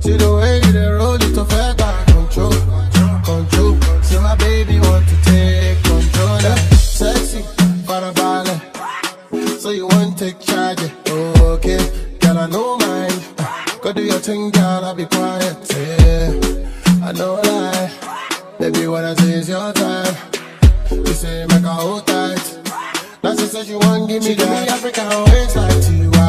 See the way you roll it control, control. See my baby want to take control. Yeah. Sexy. So you want charge? Okay, girl I know mine. Go do your thing, girl. I be quiet. I lie. Baby, I say your time. You say make a hold tight. Now says you want give me she that. Give me African like you.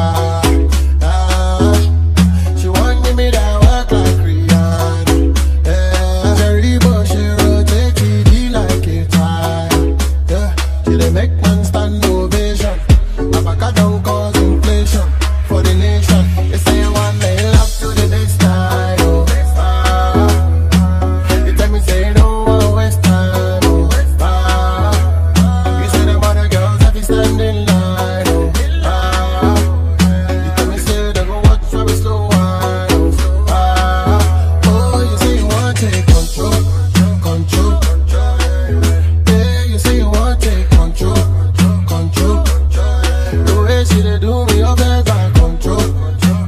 Way do me, oh beg back control,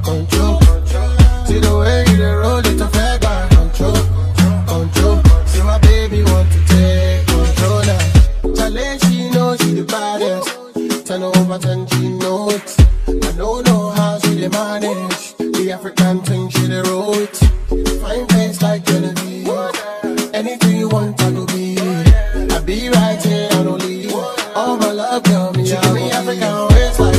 control. See the way you roll it, oh control, control. See my baby want to take control now. She she the baddest. Ten over ten, she know don't manage the African like. Anything you want, I be. I be right here, I don't leave. All my love, me, African waist like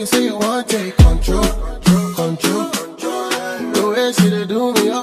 you say you want take control, control. Control. The way she dey do me, oh